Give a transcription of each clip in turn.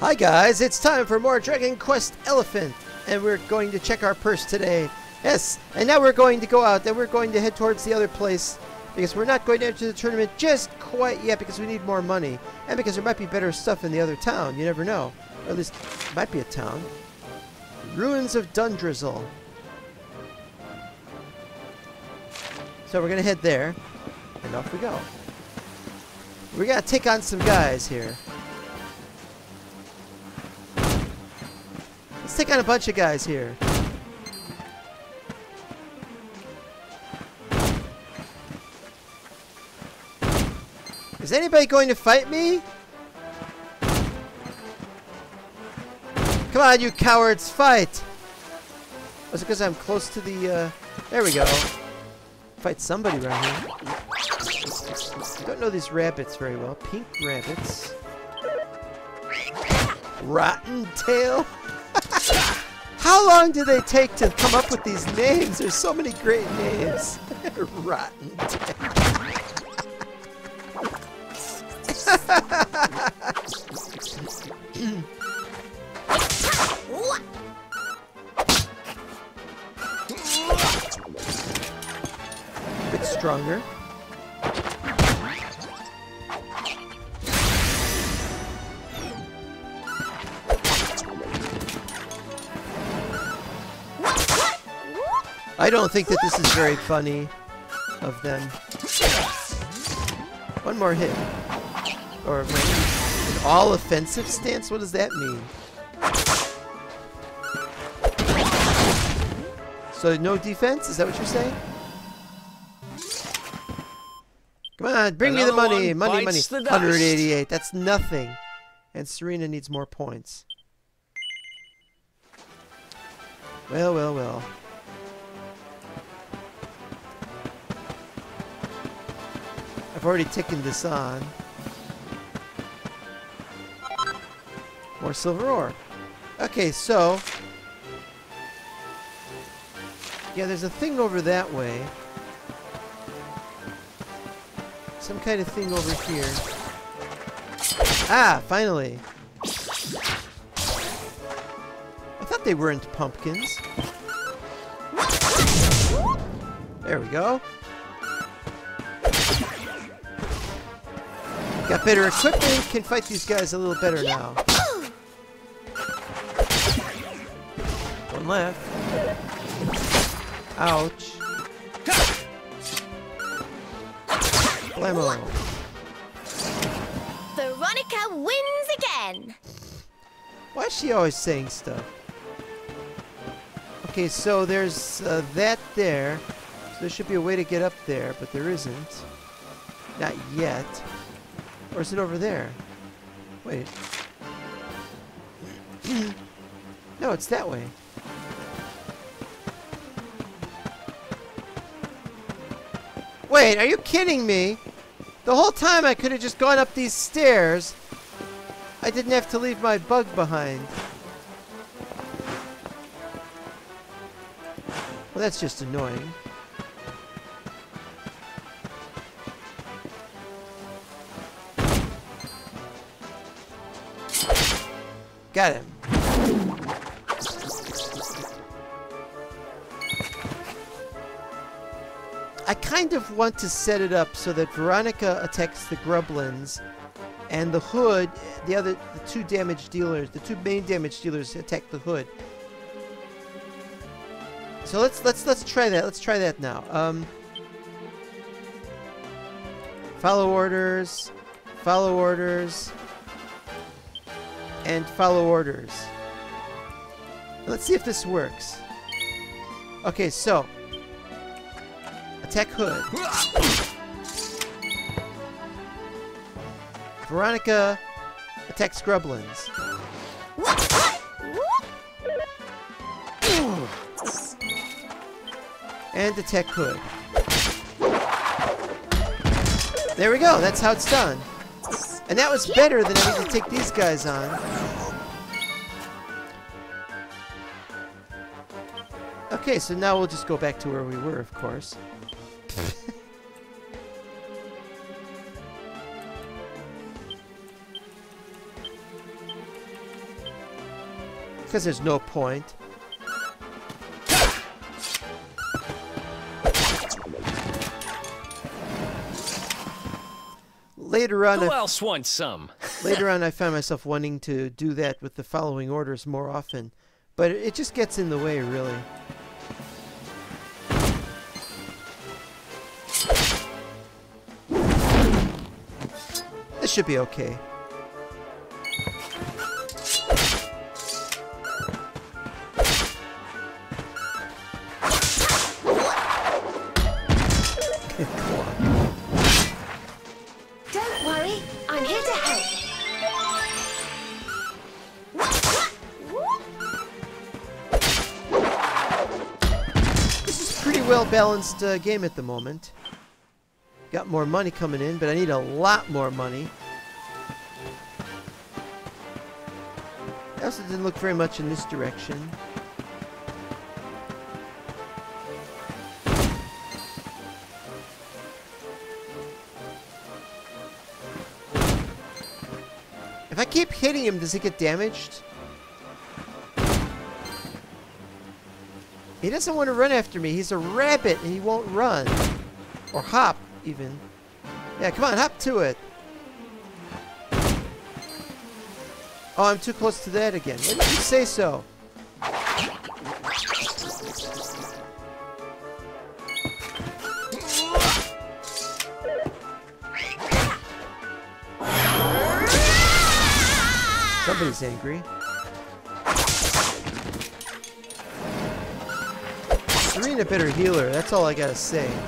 Hi guys, it's time for more Dragon Quest Elephant, and we're going to check our purse today. Yes, and now we're going to go out, and we're going to head towards the other place, because we're not going to enter the tournament just quite yet, because we need more money, and because there might be better stuff in the other town, you never know. Or at least, it might be a town. Ruins of Dundrasil. So we're going to head there, and off we go. We gotta take on some guys here. Let's take on a bunch of guys here. Is anybody going to fight me? Come on, you cowards, fight! Was it because I'm close to the, uh... There we go. Fight somebody around here. Don't know these rabbits very well. Pink rabbits. Rotten tail. How long do they take to come up with these names? There's so many great names. Rotten bit stronger. I don't think that this is very funny of them. One more hit. Or an all offensive stance? What does that mean? So no defense? Is that what you're saying? Come on, bring me the money. Money, money. bites the dust. 188. That's nothing. And Serena needs more points. Well, well, well. I've already taken this on. More silver ore. Okay, so... Yeah, there's a thing over that way. Some kind of thing over here. Ah, finally. I thought they weren't pumpkins. There we go. Got better equipment, can fight these guys a little better now. One left. Ouch. Blammo. Veronica wins again. Why is she always saying stuff? Okay, so there's uh, that there. So there should be a way to get up there, but there isn't. Not yet. Or is it over there? Wait. no, it's that way. Wait, are you kidding me? The whole time I could have just gone up these stairs. I didn't have to leave my bug behind. Well, that's just annoying. Got him. I kind of want to set it up so that Veronica attacks the Grublins, and the Hood, the other, the two damage dealers, the two main damage dealers attack the Hood. So let's let's let's try that. Let's try that now. Um, follow orders, follow orders, and follow orders. Let's see if this works. Okay, so attack Hood. Veronica attack Grublins. And attack Hood. There we go, that's how it's done. And that was better than having to take these guys on. Okay, so now we'll just go back to where we were, of course. Because there's no point. Later on, Who I, else wants some? later on, I found myself wanting to do that with the following orders more often, but it just gets in the way, really. This should be okay. Pretty well balanced uh, game at the moment. Got more money coming in, but I need a lot more money. I also didn't look very much in this direction. If I keep hitting him, does he get damaged? He doesn't want to run after me. He's a rabbit and he won't run. Or hop, even. Yeah, come on, hop to it. Oh, I'm too close to that again. Why did you say so? Somebody's angry. Serena better healer, that's all I gotta say.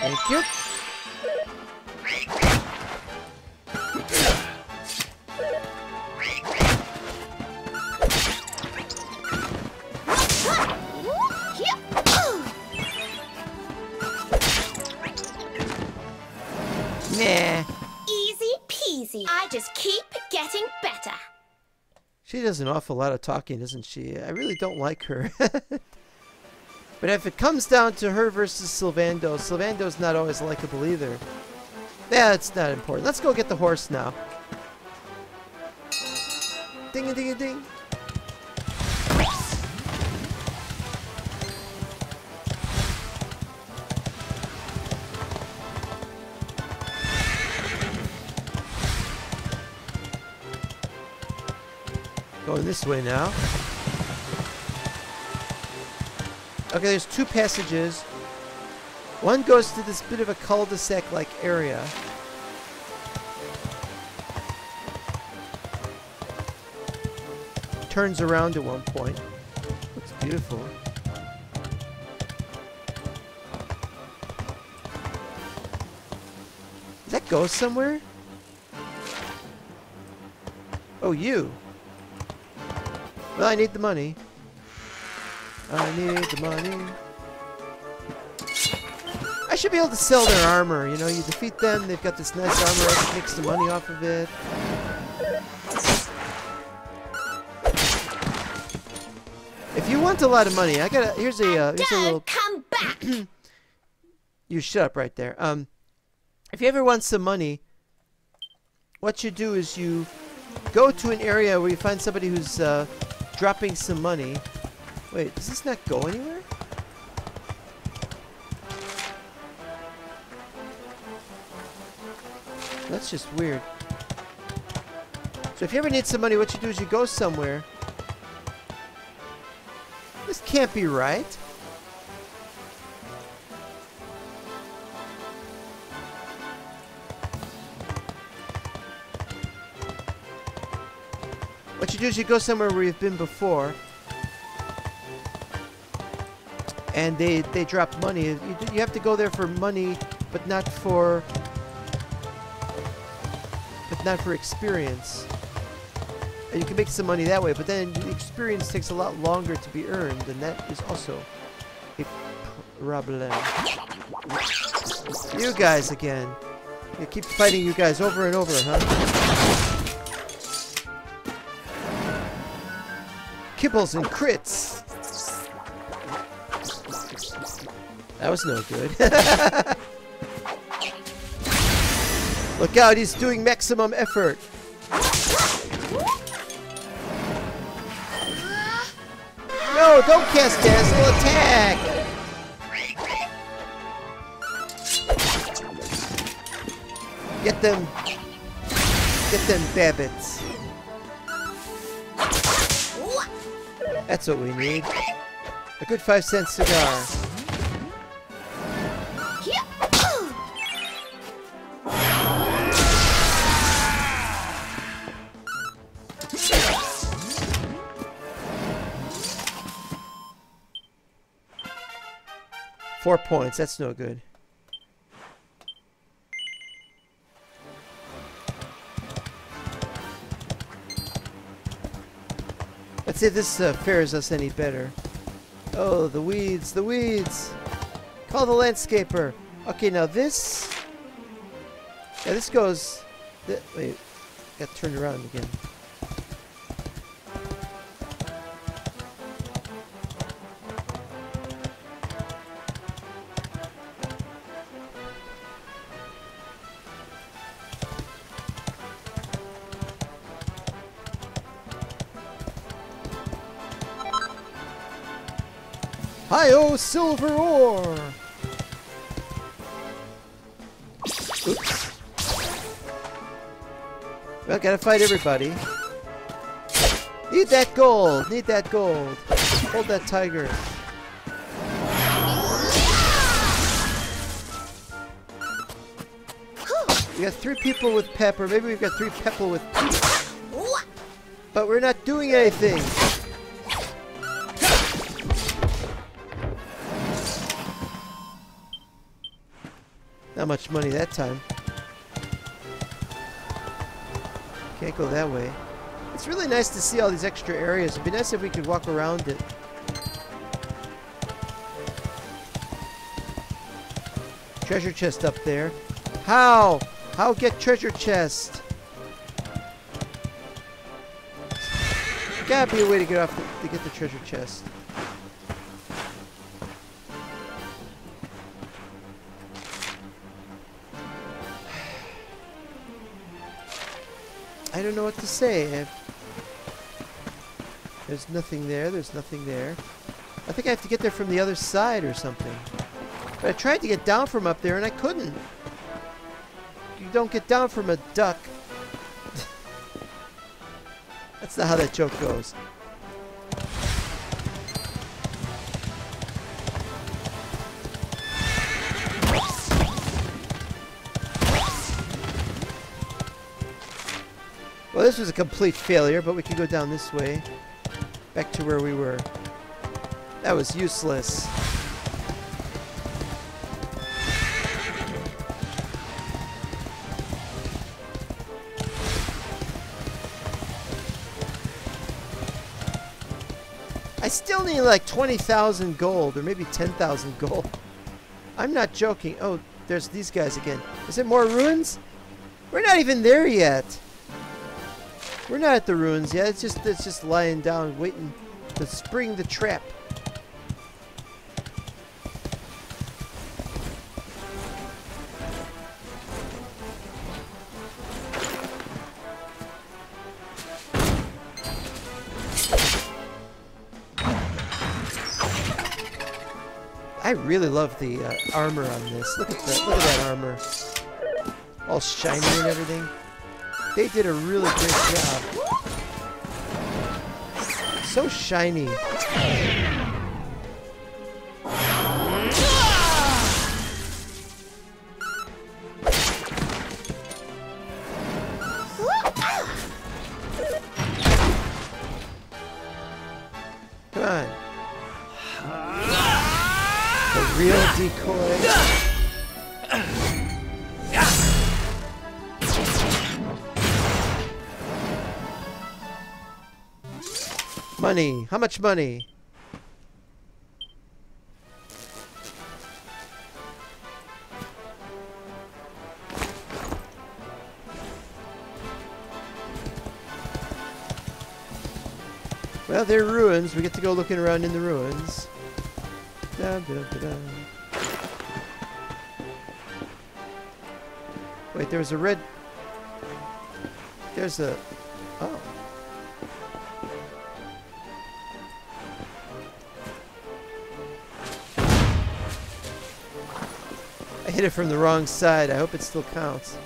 Thank you. She does an awful lot of talking, doesn't she? I really don't like her. but if it comes down to her versus Sylvando, Sylvando's not always likable either. Yeah, not important. Let's go get the horse now. Ding a ding a ding. Going this way now. Okay, there's two passages. One goes to this bit of a cul-de-sac like area. Turns around at one point. Looks beautiful. Does that go somewhere? Oh, you. Well, I need the money. I need the money. I should be able to sell their armor. You know, you defeat them, they've got this nice armor, I can make some money off of it. If you want a lot of money, I got a here's a uh, here's a little come back. you shut up right there. Um, if you ever want some money, what you do is you go to an area where you find somebody who's uh, dropping some money. Wait, does this not go anywhere? That's just weird. So if you ever need some money, what you do is you go somewhere. This can't be right. What you go somewhere where you've been before, and they they drop money. You, you have to go there for money, but not for but not for experience. And you can make some money that way, but then the experience takes a lot longer to be earned, and that is also a problem. You guys again. You keep fighting you guys over and over, huh? Kibbles and crits. That was no good. Look out, he's doing maximum effort. No, don't cast Dazzle, attack! Get them. Get them babbits. That's what we need. A good five cent cigar. Four points, that's no good. See if this uh, fares us any better. Oh, the weeds, the weeds! Call the landscaper! Okay, now this... Yeah, this goes... Th wait, got turned around again. Silver ore! Oops. Well, gotta fight everybody. Need that gold! Need that gold! Hold that tiger. We got three people with pepper. Maybe we've got three people with. But we're not doing anything. Not much money that time. Can't go that way. It's really nice to see all these extra areas. It'd be nice if we could walk around it. Treasure chest up there. How? How get treasure chest? Gotta be a way to get off the, to get the treasure chest. Say. There's nothing there. There's nothing there. I think I have to get there from the other side or something. But I tried to get down from up there and I couldn't. You don't get down from a duck. That's not how that joke goes. This was a complete failure, but we can go down this way. Back to where we were. That was useless. I still need like 20,000 gold, or maybe 10,000 gold. I'm not joking. Oh, there's these guys again. Is it more ruins? We're not even there yet. We're not at the ruins yet. It's just it's just lying down waiting to spring the trap. I really love the uh, armor on this. Look at that! Look at that armor, all shiny and everything. They did a really great job. So shiny. How much money? Well, they're ruins. We get to go looking around in the ruins. Da, da, da, Wait, there was a red There's a... Oh. Hit it from the wrong side. I hope it still counts.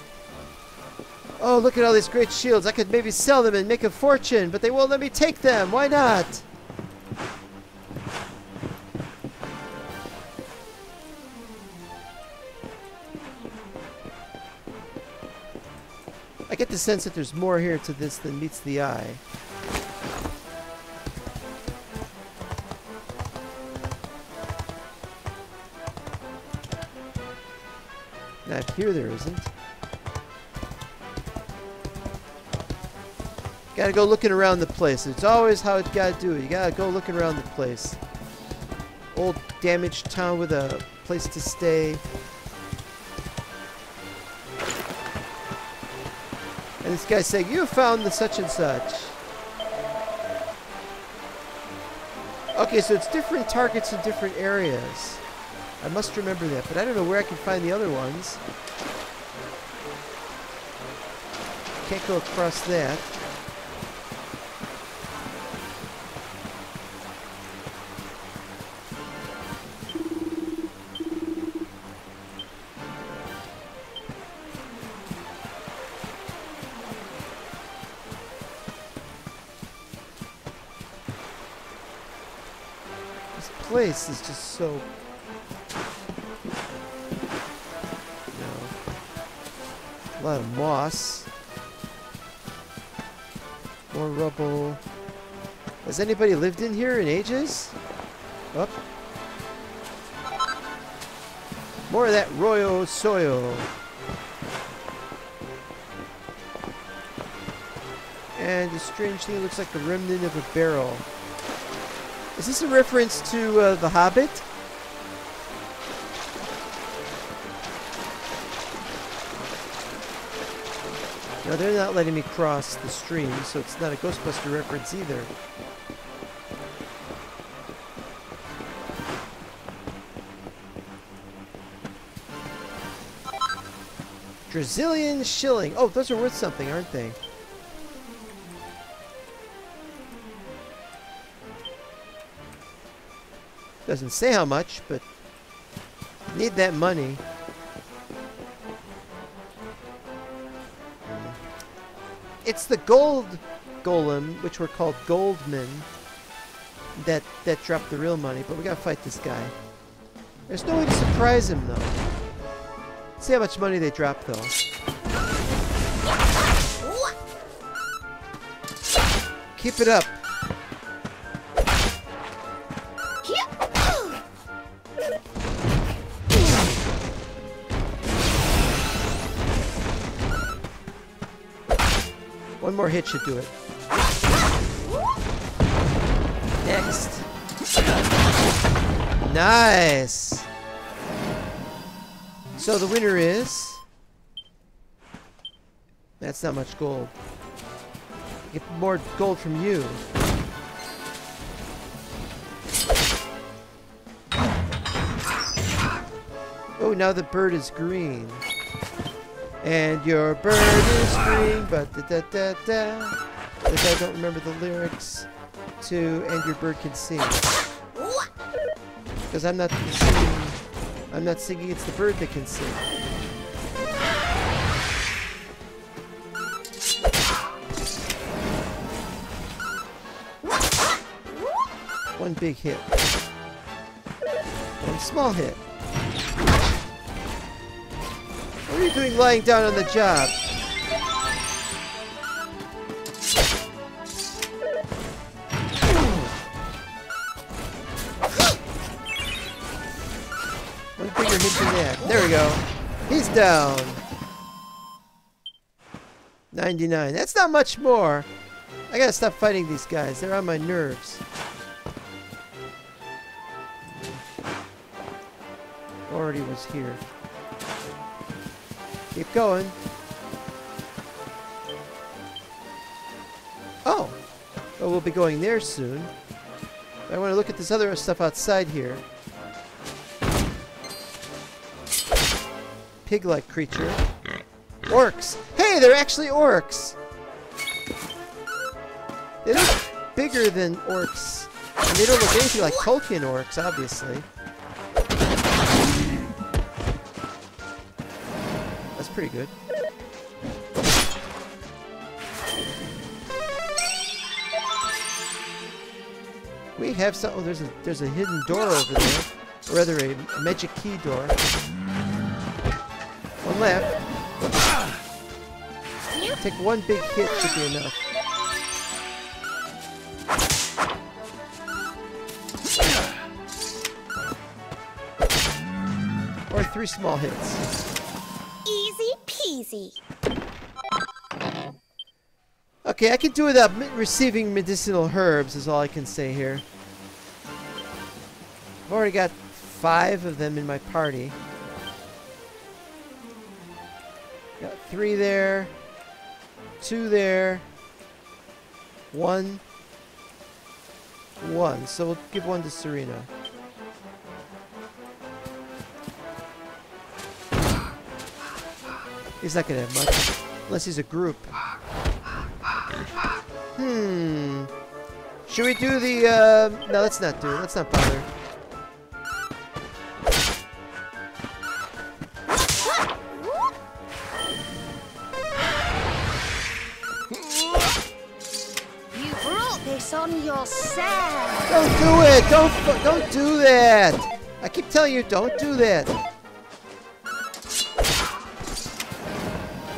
Oh, look at all these great shields. I could maybe sell them and make a fortune, but they won't let me take them. Why not? I get the sense that there's more here to this than meets the eye. Not here there isn't. Gotta go looking around the place. It's always how it gotta do it. You gotta go looking around the place. Old damaged town with a place to stay. And this guy saying, you found the such and such. Okay, so it's different targets in different areas. I must remember that, but I don't know where I can find the other ones. Can't go across that. This place is just so No. A lot of moss. More rubble. Has anybody lived in here in ages? Up. More of that royal soil. And a strange thing looks like the remnant of a barrel. Is this a reference to uh, The Hobbit? No, they're not letting me cross the stream, so it's not a Ghostbuster reference either. Drazillion shilling. Oh, those are worth something, aren't they? Doesn't say how much, but need that money. It's the gold golem, which were called goldmen, that that dropped the real money. But we gotta fight this guy. There's no way to surprise him though. see how much money they drop though. Keep it up. Hit should do it. Next. Nice. So the winner is. That's not much gold. Get more gold from you. Oh, now the bird is green. And your bird is green, but da da da da. I don't remember the lyrics to And Your Bird Can Sing. Because I'm not singing, I'm not singing, it's the bird that can sing. One big hit. One small hit. Are you doing lying down on the job? One bigger hit than that. There we go. He's down. 99. That's not much more. I gotta stop fighting these guys. They're on my nerves. Already was here. Keep going. Oh! Well, we'll be going there soon. I want to look at this other stuff outside here. Pig-like creature. Orcs! Hey, Hey, they're actually orcs. They look bigger than orcs. And they don't look anything like Tolkien orcs, obviously. Pretty good. We have some. Oh, there's a there's a hidden door over there, or rather a magic key door. One left. Take one big hit should be enough. Or three small hits. Easy. Okay, I can do without receiving medicinal herbs, is all I can say here. I've already got five of them in my party. Got three there, two there, one, one. So we'll give one to Serena. He's not gonna have much, unless he's a group. Hmm. Should we do the, uh, no, let's not do it. Let's not bother. You brought this on yourself. Don't do it! Don't, don't do that! I keep telling you, don't do that!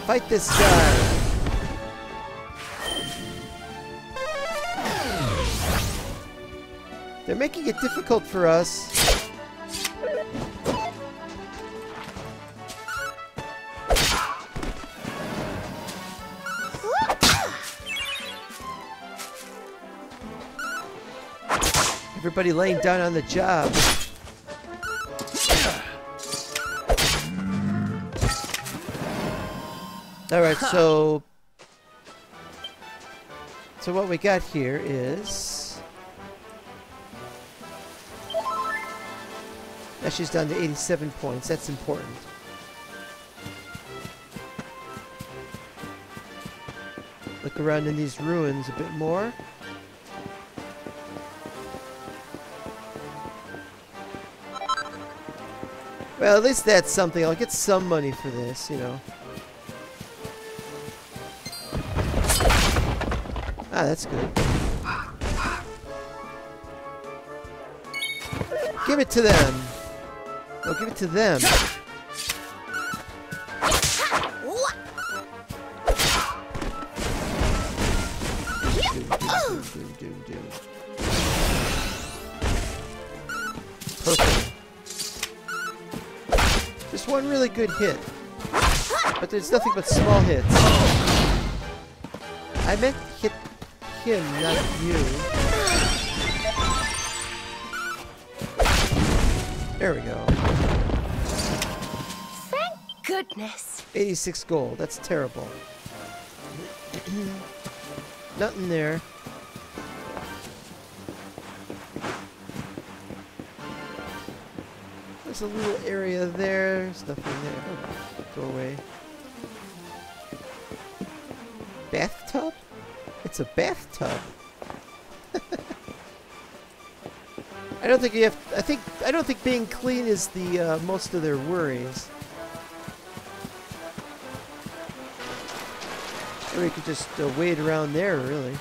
Fight this guy. They're making it difficult for us. Everybody laying down on the job. All right, so so what we got here is that she's down to 87 points. That's important. Look around in these ruins a bit more. Well, at least that's something. I'll get some money for this, you know. Ah, that's good. Give it to them. No, give it to them. Perfect. Just one really good hit. But there's nothing but small hits. I meant him, not you. There we go. Thank goodness. 86 gold. That's terrible. Nothing there. There's a little area there. There's nothing there. Oh, go It's a bathtub. I don't think you have. I think I don't think being clean is the uh, most of their worries. Or you could just uh, wade around there, really.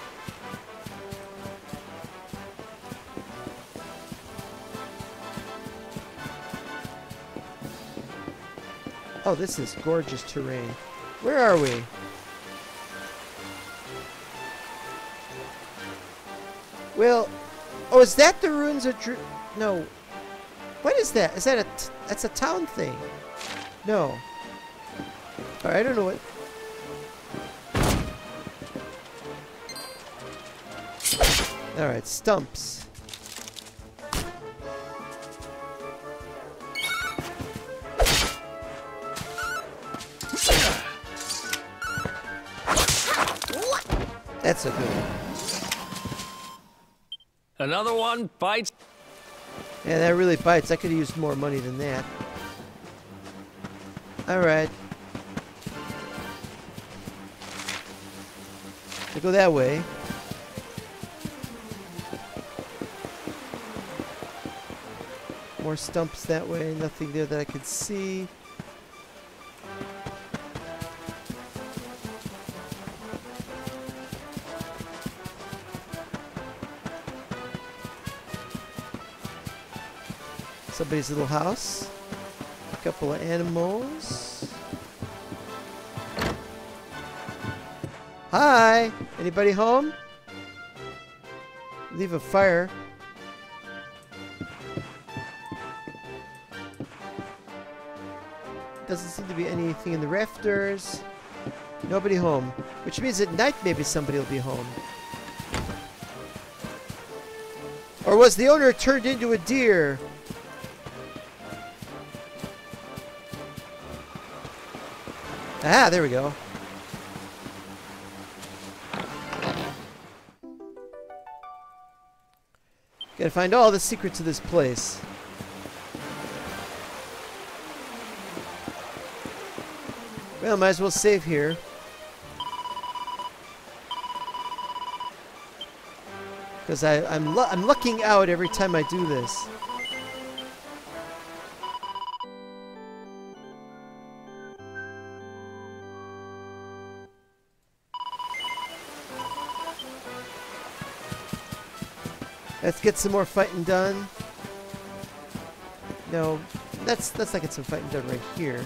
Oh, this is gorgeous terrain. Where are we? Well, oh, is that the ruins of No. What is that? Is that a? That's a town thing. No. All right, I don't know what. All right, stumps. That's a good one. Another one bites. Yeah, that really bites. I could have used more money than that. Alright. I go that way. More stumps that way. Nothing there that I could see. Somebody's little house. A couple of animals. Hi! Anybody home? Leave a fire. Doesn't seem to be anything in the rafters. Nobody home. Which means at night maybe somebody will be home. Or was the owner turned into a deer? Ah, there we go. Gotta find all the secrets of this place. Well, might as well save here. Because I'm, I'm lucking out every time I do this. Let's get some more fighting done. No, that's let's not get some fighting done right here.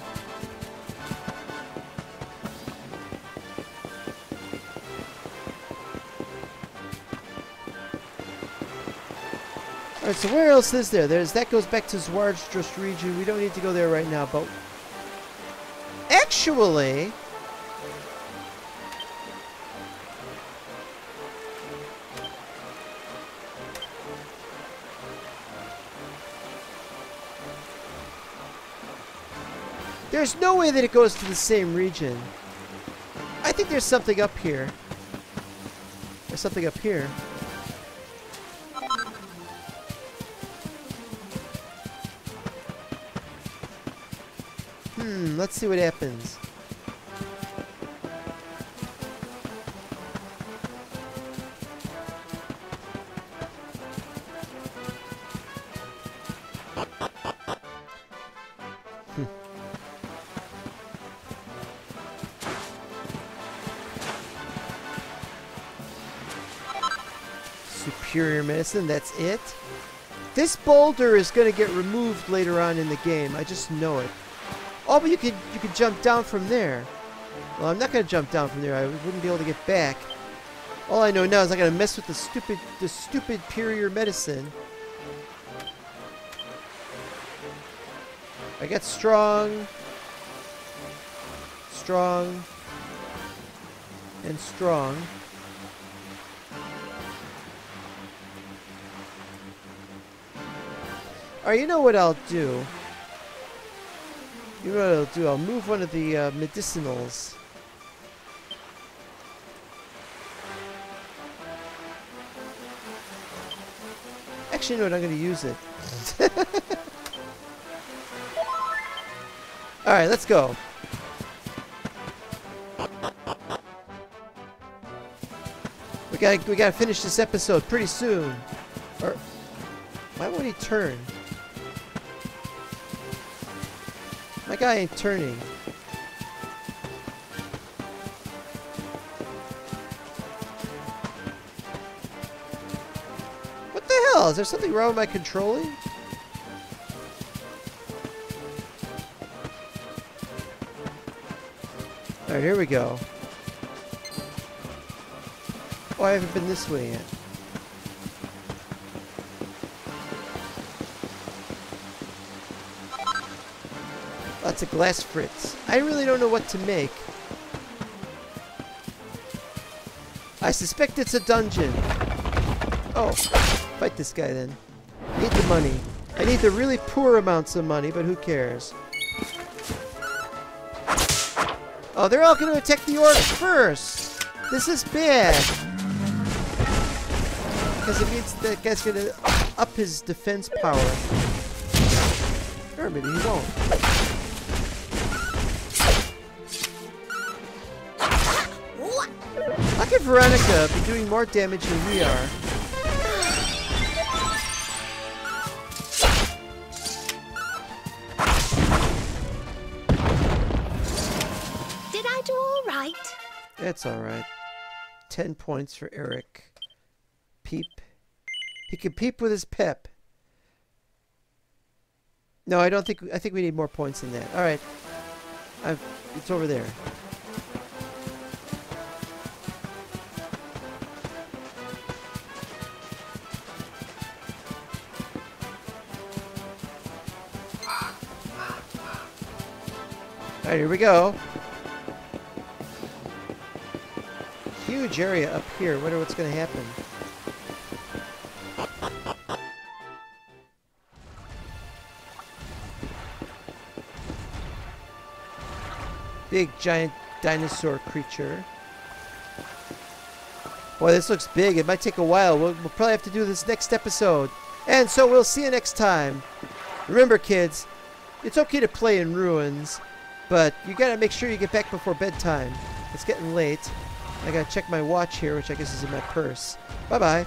Alright, so where else is there? There's that goes back to Zwaardsrust region. We don't need to go there right now, but actually There's no way that it goes to the same region. I think there's something up here. There's something up here. Hmm, let's see what happens. Superior medicine, that's it? This boulder is going to get removed later on in the game. I just know it. Oh, but you could you could jump down from there. Well, I'm not going to jump down from there. I wouldn't be able to get back. All I know now is I got to mess with the stupid the stupid superior medicine. I get strong, strong, and strong. Alright, you know what I'll do? You know what I'll do? I'll move one of the uh, medicinals. Actually, no, I'm going to use it. Alright, let's go. We gotta, we gotta finish this episode pretty soon. Or, why won't he turn? Guy ain't turning. What the hell? Is there something wrong with my controlling? Alright, here we go. Oh, I haven't been this way yet. Lots of glass fritz. I really don't know what to make. I suspect it's a dungeon. Oh, fight this guy then. Need the money. I need the really poor amounts of money, but who cares? Oh, they're all going to attack the orc first. This is bad. Because it means that guy's going to up his defense power. Or maybe he won't. Veronica be doing more damage than we are. Did I do all right? It's alright. Ten points for Erik. Peep. He can peep with his pep. No, I don't think. I think we need more points than that. All right, I've, it's over there. All right, here we go. Huge area up here. Wonder what's going to happen. Big giant dinosaur creature. Boy, this looks big. It might take a while. We'll, we'll probably have to do this next episode. And so we'll see you next time. Remember, kids, it's okay to play in ruins, but you gotta make sure you get back before bedtime. It's getting late. I gotta check my watch here, which I guess is in my purse. Bye bye.